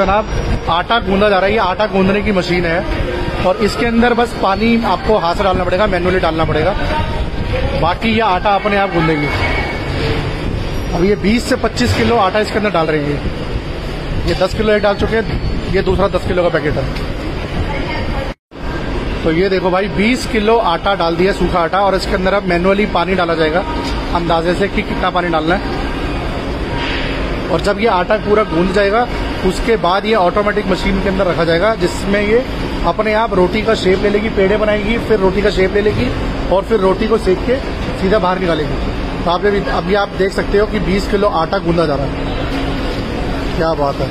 जनाब, आटा गूंदा जा रहा है। ये आटा गूंदने की मशीन है और इसके अंदर बस पानी आपको हाथ से डालना पड़ेगा मैनुअली डालना पड़ेगा। बाकी ये आटा अपने आप गूंदेंगे। अब ये 20 से 25 किलो आटा इसके अंदर डाल रही है। ये 10 किलो एक डाल चुके हैं, ये दूसरा 10 किलो का पैकेट है। तो ये देखो भाई 20 किलो आटा डाल दिया, सूखा आटा, और इसके अंदर अब मैनुअली पानी डाला जाएगा। अंदाजे से कि कितना पानी डालना है। और जब ये आटा पूरा गूंद जाएगा उसके बाद ये ऑटोमेटिक मशीन के अंदर रखा जाएगा, जिसमें ये अपने आप रोटी का शेप ले लेगी, पेड़े बनाएगी, फिर रोटी का शेप ले लेगी और फिर रोटी को सेक के सीधा बाहर निकालेगी। तो आप अभी अभी आप देख सकते हो कि 20 किलो आटा गूंदा जा रहा है। क्या बात है।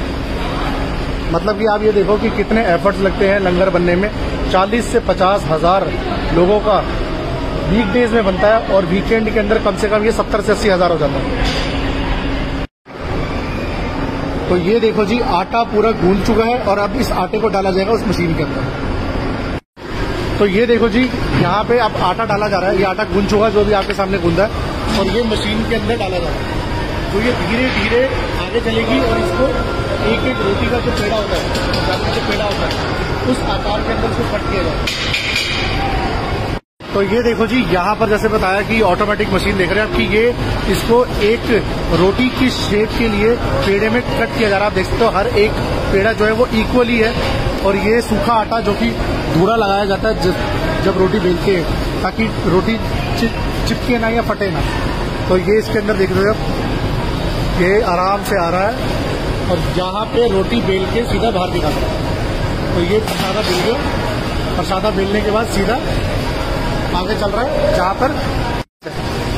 मतलब कि आप ये देखो कि कितने एफर्ट्स लगते हैं लंगर बनने में। 40 से पचास हज़ार लोगों का वीक डेज़ में बनता है और वीकेंड के अंदर कम से कम ये सत्तर से अस्सी हज़ार हो जाता है। तो ये देखो जी, आटा पूरा गूंद चुका है और अब इस आटे को डाला जाएगा उस मशीन के अंदर। तो ये देखो जी, यहाँ पे अब आटा डाला जा रहा है, ये आटा गूंद चुका है, जो भी आपके सामने गूंदा है, और ये मशीन के अंदर डाला जा रहा है। तो ये धीरे धीरे आगे चलेगी और इसको एक एक रोटी का जो पेड़ा होता है जो पेड़ा होता है, उस आकार के अंदर उसको कट किया जाए तो ये देखो जी यहाँ पर जैसे बताया कि ऑटोमेटिक मशीन देख रहे हैं आप कि ये इसको एक रोटी की शेप के लिए पेड़े में कट किया जा रहा है। आप देख सकते हो हर एक पेड़ा जो है वो इक्वली है और ये सूखा आटा जो कि धूड़ा लगाया जाता है जब, जब रोटी बेलते हैं ताकि रोटी चिप, चिपके ना या फटे ना। तो ये इसके अंदर देख रहे हो ये आराम से आ रहा है और यहाँ पे रोटी बेल के सीधा बाहर निकाल रहा है। तो ये प्रसादा बेल गया। प्रसादा बेलने के बाद सीधा आगे चल रहा है, जहाँ पर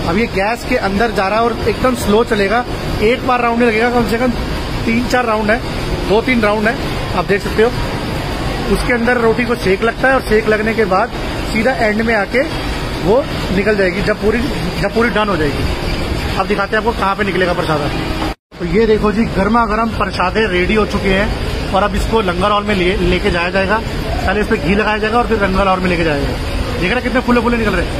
अब ये गैस के अंदर जा रहा है और एकदम स्लो चलेगा। एक बार राउंड नहीं लगेगा, कम से कम तीन चार राउंड है, दो तीन राउंड है, आप देख सकते हो। उसके अंदर रोटी को सेक लगता है और सेक लगने के बाद सीधा एंड में आके वो निकल जाएगी, जब पूरी जब पूरी डन हो जाएगी। अब दिखाते हैं आपको कहाँ पे निकलेगा प्रसादा। तो ये देखो जी गर्मा गर्म प्रसादे रेडी हो चुके हैं और अब इसको लंगर हॉल में लेके ले जाया जाएगा। पहले इस पर घी लगाया जाएगा और फिर लंगर हॉल में लेके जाएगा। देख कितने फूले फूले निकल रहे